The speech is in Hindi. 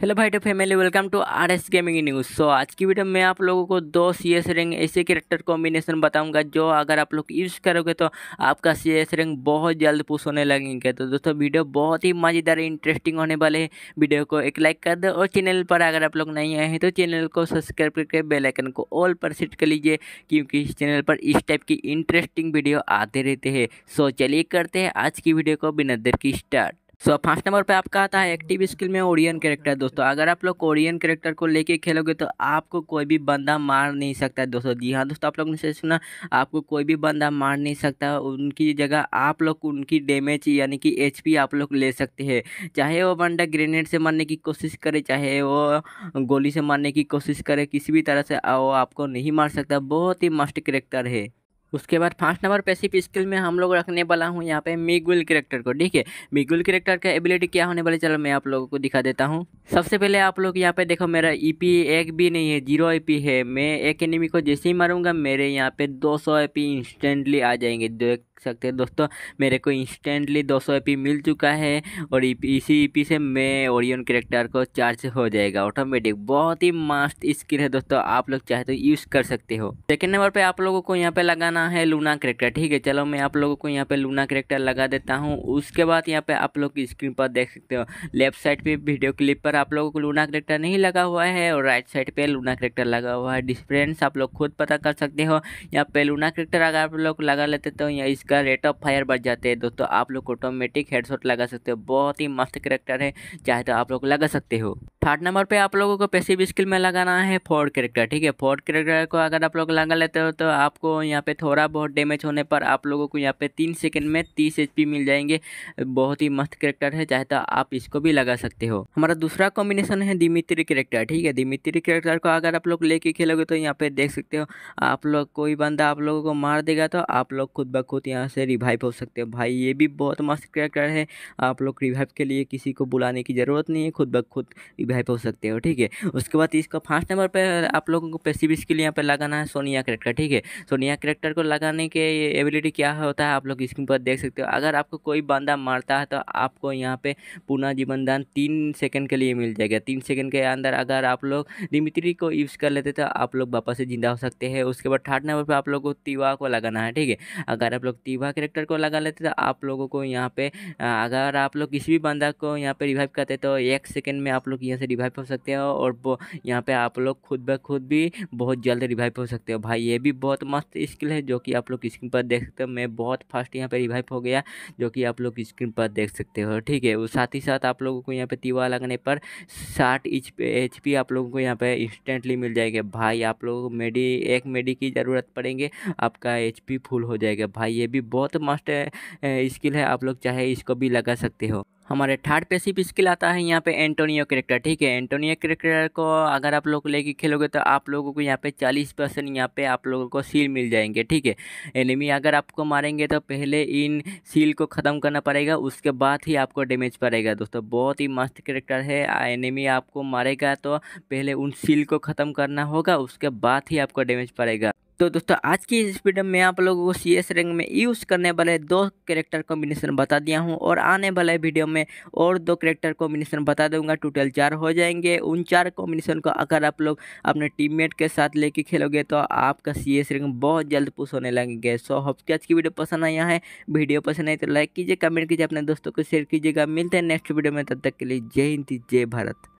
हेलो भाई to family, welcome to R S gaming news. So आज की वीडियो में आप लोगों को दो सी एस रैंक ऐसे कैरेक्टर कॉम्बिनेशन बताऊँगा जो अगर आप लोग यूज़ करोगे तो आपका सी एस रैंक बहुत जल्द पुश होने लगेंगे। तो दोस्तों, वीडियो बहुत ही मज़ेदार इंटरेस्टिंग होने वाले हैं। वीडियो को एक लाइक कर दो और चैनल पर अगर आप लोग नहीं आए हैं तो चैनल को सब्सक्राइब करके बेलाइकन को ऑल पर सेट कर लीजिए, क्योंकि इस चैनल पर इस टाइप की इंटरेस्टिंग वीडियो आते रहते हैं। सो चलिए करते हैं आज की वीडियो को बिना देर की स्टार्ट सो फ़र्स्ट नंबर पे आपका आता है एक्टिव स्किल में ओरियन कैरेक्टर दोस्तों। अगर आप लोग ओरियन कैरेक्टर को लेके खेलोगे तो आपको कोई भी बंदा मार नहीं सकता है दोस्तों। जी हाँ दोस्तों, आप लोग ने सुना। आपको कोई भी बंदा मार नहीं सकता। उनकी जगह आप लोग, उनकी डैमेज यानी कि एचपी आप लोग ले सकते हैं। चाहे वो बंदा ग्रेनेड से मारने की कोशिश करे, चाहे वो गोली से मारने की कोशिश करे, किसी भी तरह से, वो आपको नहीं मार सकता। बहुत ही मस्ट करेक्टर है। उसके बाद फ़र्स्ट नंबर पैसिव स्किल में हम लोग रखने वाला हूँ यहाँ पे मिगुल करेक्टर को, ठीक है? मिगुल करेक्टर का एबिलिटी क्या होने वाले चलो मैं आप लोगों को दिखा देता हूँ। सबसे पहले आप लोग यहाँ पे देखो, मेरा ईपी e एक भी नहीं है ज़ीरो ईपी है। मैं एक एनिमी को जैसे ही मारूँगा, मेरे यहाँ पे 200 सौ इंस्टेंटली आ जाएँगे। देख सकते हैं। दोस्तों, मेरे को इंस्टेंटली 200 सौ मिल चुका है और इसी ईपी से मैं ओरियन करेक्टर को चार्ज हो जाएगा। ऑटोमेटिक बहुत ही मस्त स्किल है दोस्तों, आप लोग चाहे तो यूज़ कर सकते हो। सेकेंड नंबर पर आप लोगों को यहाँ पे लगाना है लूना करेक्टर ठीक है? चलो, मैं आप लोगों को यहाँ पे लूना करेक्टर लगा देता हूँ। उसके बाद यहाँ पे आप लोग स्क्रीन पर देख सकते हो। लेफ़्ट साइड पे वीडियो क्लिप पर आप लोगों को लूना करेक्टर नहीं लगा हुआ है और राइट साइड पे लूना करेक्टर लगा हुआ है। डिफरेंस आप लोग खुद पता कर सकते हो। यहाँ पे लूना करेक्टर अगर आप लोग लगा लेते तो यहाँ इसका रेट ऑफ़ फायर बढ़ जाते हैं। दोस्तों, आप लोग ऑटोमेटिक हेडशॉट लगा सकते हो। बहुत ही मस्त करेक्टर है। चाहे तो आप लोग लगा सकते हो। थर्ड नंबर पे आप लोगों को पैसिव स्किल में लगाना है फोर्ड करेक्टर ठीक है? फोर्ड करेक्टर को अगर आप लोग लगा लेते हो तो आपको यहाँ पे थोड़ा बहुत डैमेज होने पर आप लोगों को यहाँ पे तीन सेकंड में तीस एच मिल जाएँगे। बहुत ही मस्त करेक्टर है, चाहे तो आप इसको भी लगा सकते हो। हमारा दूसरा कॉम्बिनेशन है दिमित्री करेक्टर ठीक है? दिमित्री करेक्टर को अगर आप लोग लेके खेलोगे तो यहाँ पे देख सकते हो, आप लोग, कोई बंदा आप लोगों को मार देगा तो आप लोग खुद ब खुद यहाँ से रिवाइव हो सकते हो। भाई, ये भी बहुत मस्त करेक्टर है। आप लोग रिवाइव के लिए किसी को बुलाने की ज़रूरत नहीं है, खुद ब खुद रिवाइव हो सकते हो, ठीक है? उसके बाद इसका फ़र्स्ट नंबर पर आप लोगों को पैसिव स्किल यहाँ पर लगाना है सोनिया करेक्टर ठीक है? सोनिया करेक्टर को लगाने के एबिलिटी क्या होता है आप लोग स्क्रीन पर देख सकते हो। अगर आपको कोई बंदा मारता है तो आपको यहाँ पे पुनः जीवन दान तीन सेकंड के लिए मिल जाएगा। तीन सेकंड के अंदर अगर आप लोग डिमित्री को यूज़ कर लेते तो आप लोग वापस से ज़िंदा हो सकते हैं। उसके बाद थर्ड नंबर पर आप लोग को तिवा को लगाना है, ठीक है? अगर आप लोग तिवा करेक्टर को लगा लेते तो आप लोगों को यहाँ पे, अगर आप लोग किसी भी बंदा को यहाँ पे रिवाइव करते तो एक सेकेंड में आप लोग यहाँ से रिवाइव हो सकते हो और यहाँ पे आप लोग खुद ब खुद भी बहुत जल्द रिवाइव हो सकते हो। भाई, ये भी बहुत मस्त स्किल है जो कि आप लोग स्क्रीन पर देख सकते हो। मैं बहुत फास्ट यहाँ पे रिवाइव हो गया जो कि आप लोग स्क्रीन पर देख सकते हो, ठीक है? साथ ही साथ आप लोगों को यहाँ पे तीवा लगने पर साठ एच पी आप लोगों को यहाँ पे इंस्टेंटली मिल जाएगा। भाई, आप लोगों को मेडी एक मेडी की ज़रूरत पड़ेंगे, आपका एच पी फुल हो जाएगा। भाई, ये भी बहुत मस्त स्किल है। आप लोग चाहे इसको भी लगा सकते हो। हमारे थर्ड पे सिर्फ़ स्किल आता है यहाँ पे एंटोनियो करेक्टर ठीक है? एंटोनियो करेक्टर को अगर आप लोग लेके खेलोगे तो आप लोगों को यहाँ पे चालीस परसेंट यहाँ पे आप लोगों को सील मिल जाएँगे, ठीक है? एनिमी अगर आपको मारेंगे तो पहले इन सील को ख़त्म करना पड़ेगा, उसके बाद ही आपको डैमेज पड़ेगा। दोस्तों, बहुत ही मस्त करेक्टर है। एनिमी आपको मारेगा तो पहले उन सील को ख़त्म करना होगा, उसके बाद ही आपको डैमेज पड़ेगा। तो दोस्तों, आज की इस वीडियो में आप लोगों को सी एस रैंक में यूज़ करने वाले दो करेक्टर कॉम्बिनेशन बता दिया हूँ और आने वाले वीडियो में और दो करेक्टर कॉम्बिनेशन बता दूँगा। टोटल चार हो जाएँगे। उन चार कॉम्बिनेशन को अगर आप लोग अपने टीममेट के साथ लेके खेलोगे तो आपका सी एस रैंक बहुत जल्द पुश होने लगेंगे। सो होप की आज की वीडियो पसंद आया है। वीडियो पसंद आई तो लाइक कीजिए कमेंट कीजिए, अपने दोस्तों को शेयर कीजिएगा। मिलते हैं नेक्स्ट वीडियो में, तब तक के लिए जय हिंद, जय भारत।